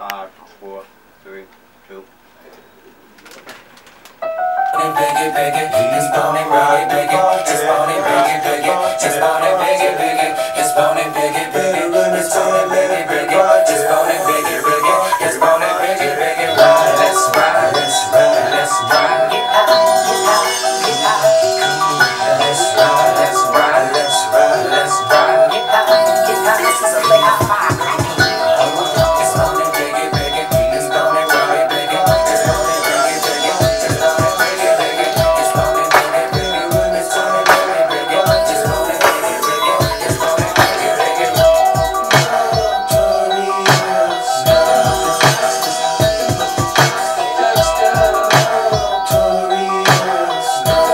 Five, four, three, two. Biggie, biggie, biggie, it's bony, biggie, biggie, it's bony, biggie,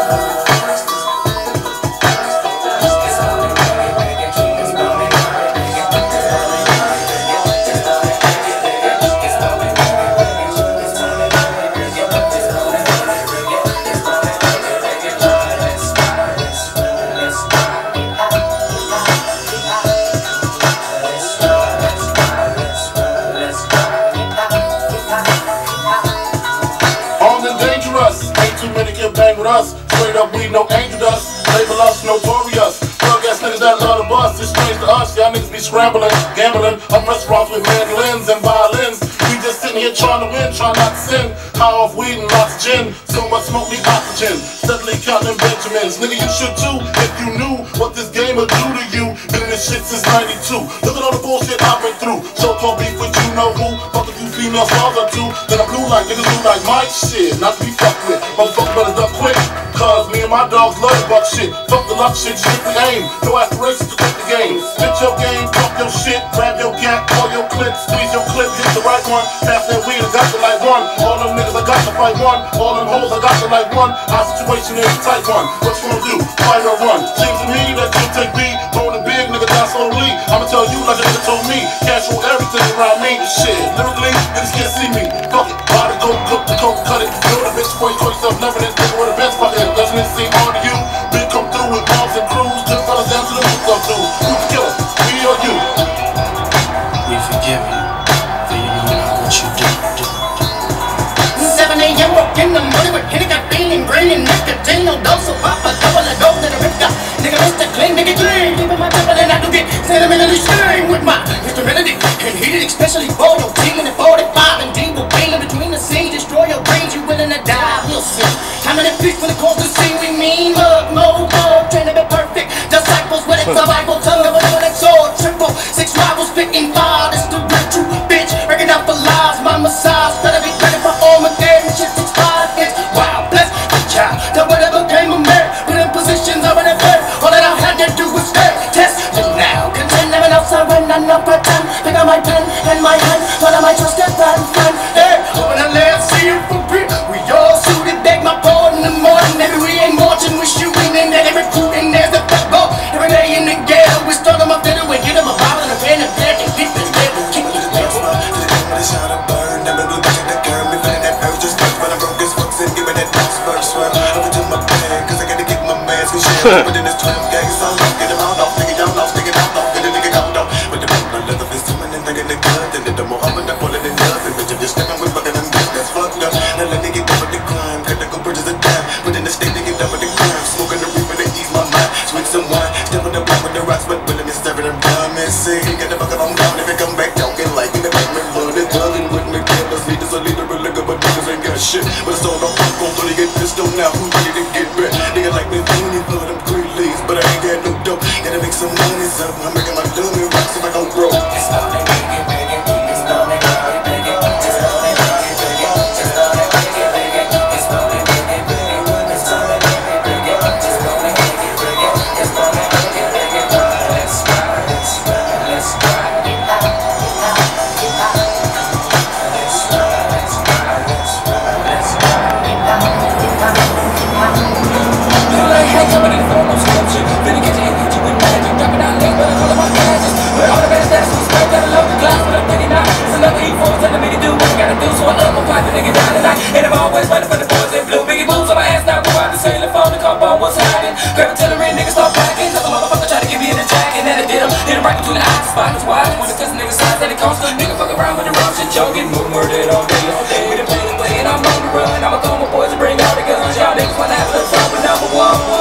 Armed no angel dust. Label us notorious. Drug ass niggas that love to bust. It's strange to us, y'all niggas be scrambling, gambling. Up restaurants with mandolins and violins. We just sitting here trying to win, trying not to sin. High off weed and lots of gin. So much smoke, need oxygen. Steadily counting Benjamins. Nigga, you should too if you knew what this game would do to you. Been in this shit since 92. Look at all the bullshit I've been through. So called beef with you know who. Female stars or two. Then I'm blue like niggas blue like my shit. Not to be fucked with. Motherfucker better duck quick. Cause me and my dogs love the buck shit. Fuck the luck shit, strictly aim. No aspirations to take the game. Spit your game, fuck your shit. Grab your gat, call your clip. Squeeze your clip, hit the right one. Pass that weed, I got to one. All them fight one. All them hoes, I got to like one. Our situation is a tight one. What you gonna do? Fight or run? Seems to me that you take me. Rolling big, nigga, die slowly. I'ma tell you like a nigga told me. Cash rule everything around me. Shit, lyrically, niggas can't see me. Fuck it, body go cook the coke, cut it. Know the bitch before you feeling green and nicotine, no dose of pop, a couple of that I ripped up. Nigga, Mr. Clean, nigga, clean. Keeping my temple and I do get sentimentally stirring with my instrumentality and heated, especially for your team in the 45 and D will be in between the scenes, destroy your brains, you willing to die, we'll see. How many feet shit. But it's all really get pissed on now, who ready to I'm making is wide. When the test nigga size that it costs, a nigga fuck around with the ropes and y'all get murdered all day. We played away and I'm on the run. I'ma call my boys and bring all the guns. Y'all niggas wanna have the fun number one.